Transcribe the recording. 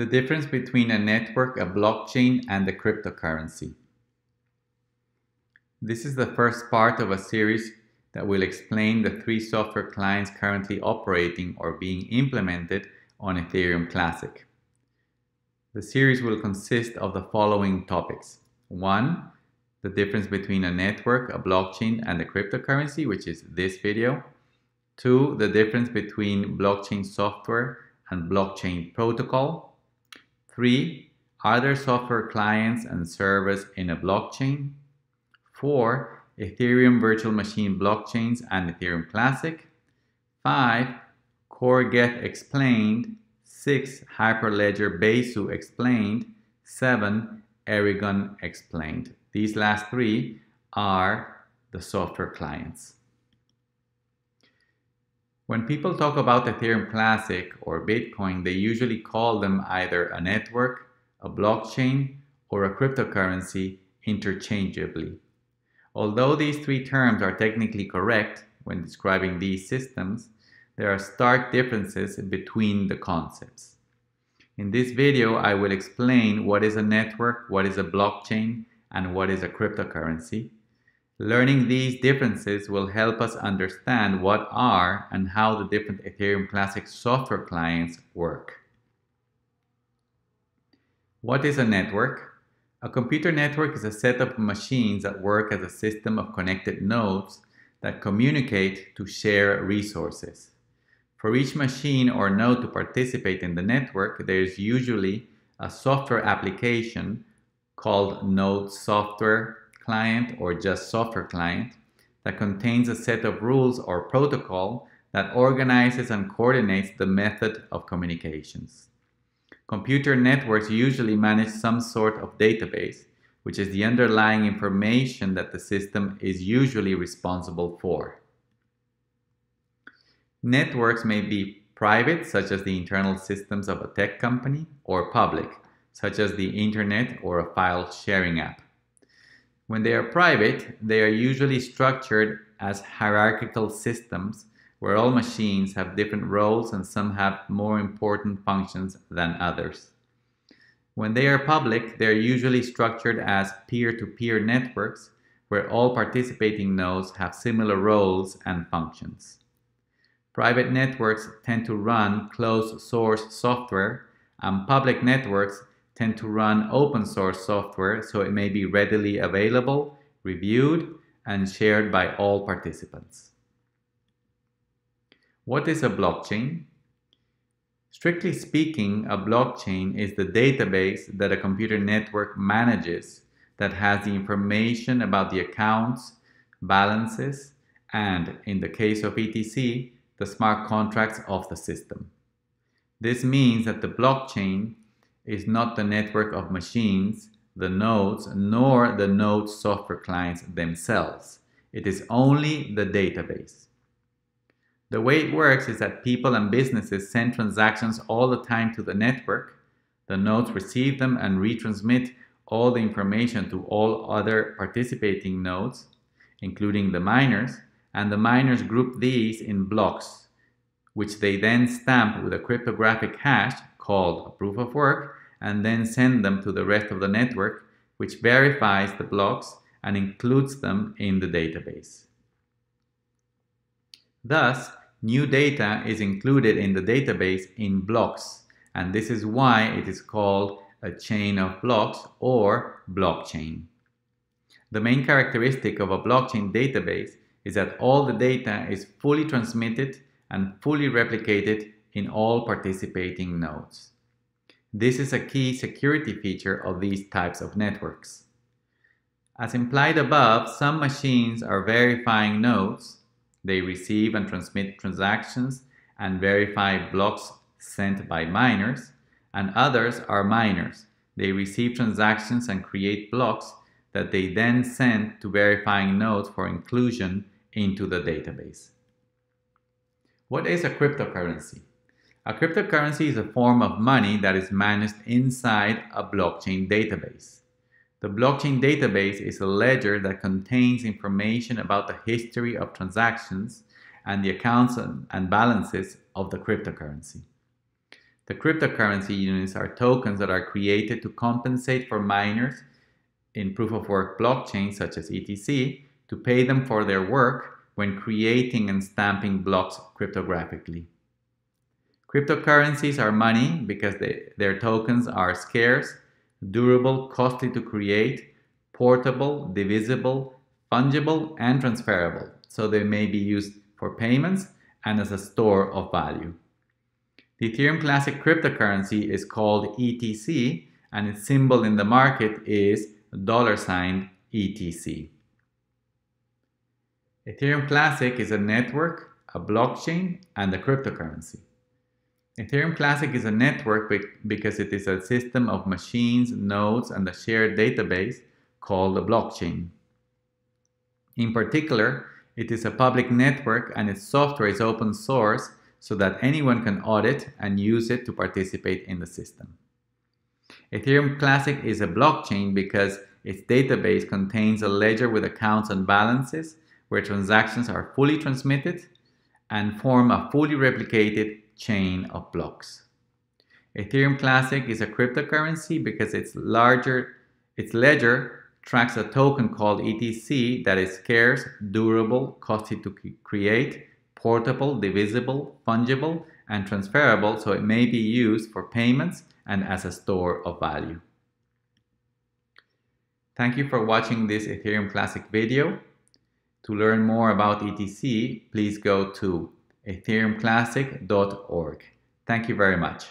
The difference between a network, a blockchain, and a cryptocurrency. This is the first part of a series that will explain the three software clients currently operating or being implemented on Ethereum Classic. The series will consist of the following topics. One, the difference between a network, a blockchain, and a cryptocurrency, which is this video. Two, the difference between blockchain software and blockchain protocol. Three, other software clients and servers in a blockchain? Four, Ethereum virtual machine blockchains and Ethereum Classic. Five, Core Geth explained. Six, Hyperledger Besu explained. Seven, Erigon explained. These last three are the software clients. When people talk about Ethereum Classic or Bitcoin, they usually call them either a network, a blockchain, or a cryptocurrency interchangeably. Although these three terms are technically correct when describing these systems, there are stark differences between the concepts. In this video, I will explain what is a network, what is a blockchain, and what is a cryptocurrency. Learning these differences will help us understand what are and how the different Ethereum Classic software clients work. What is a network? A computer network is a set of machines that work as a system of connected nodes that communicate to share resources. For each machine or node to participate in the network, there is usually a software application called Node Software Client or just Software Client that contains a set of rules or protocol that organizes and coordinates the method of communications. Computer networks usually manage some sort of database, which is the underlying information that the system is usually responsible for. Networks may be private, such as the internal systems of a tech company, or public, such as the internet or a file sharing app. When they are private, they are usually structured as hierarchical systems where all machines have different roles and some have more important functions than others. When they are public, they are usually structured as peer-to-peer -peer networks where all participating nodes have similar roles and functions. Private networks tend to run closed source software and public networks tend to run open source software so it may be readily available, reviewed, and shared by all participants. What is a blockchain? Strictly speaking, a blockchain is the database that a computer network manages that has the information about the accounts, balances, and, in the case of ETC, the smart contracts of the system. This means that the blockchain is not the network of machines, the nodes, nor the node software clients themselves. It is only the database. The way it works is that people and businesses send transactions all the time to the network. The nodes receive them and retransmit all the information to all other participating nodes, including the miners, and the miners group these in blocks, which they then stamp with a cryptographic hash called a proof of work and then send them to the rest of the network, which verifies the blocks and includes them in the database. Thus, new data is included in the database in blocks, and this is why it is called a chain of blocks or blockchain. The main characteristic of a blockchain database is that all the data is fully transmitted and fully replicated in all participating nodes. This is a key security feature of these types of networks. As implied above, some machines are verifying nodes. They receive and transmit transactions and verify blocks sent by miners, and others are miners. They receive transactions and create blocks that they then send to verifying nodes for inclusion into the database. What is a cryptocurrency? A cryptocurrency is a form of money that is managed inside a blockchain database. The blockchain database is a ledger that contains information about the history of transactions and the accounts and balances of the cryptocurrency. The cryptocurrency units are tokens that are created to compensate for miners in proof of work blockchains such as ETC to pay them for their work when creating and stamping blocks cryptographically. Cryptocurrencies are money because they, their tokens are scarce, durable, costly to create, portable, divisible, fungible, and transferable, so they may be used for payments and as a store of value. The Ethereum Classic cryptocurrency is called ETC and its symbol in the market is dollar sign ETC. Ethereum Classic is a network, a blockchain, and a cryptocurrency. Ethereum Classic is a network because it is a system of machines, nodes, and a shared database called a blockchain. In particular, it is a public network and its software is open source so that anyone can audit and use it to participate in the system. Ethereum Classic is a blockchain because its database contains a ledger with accounts and balances where transactions are fully transmitted and form a fully replicated chain of blocks. Ethereum Classic is a cryptocurrency because its larger its ledger tracks a token called ETC that is scarce, durable, costly to create, portable, divisible, fungible, and transferable so it may be used for payments and as a store of value. Thank you for watching this Ethereum Classic video. To learn more about ETC, please go to ethereumclassic.org. Thank you very much.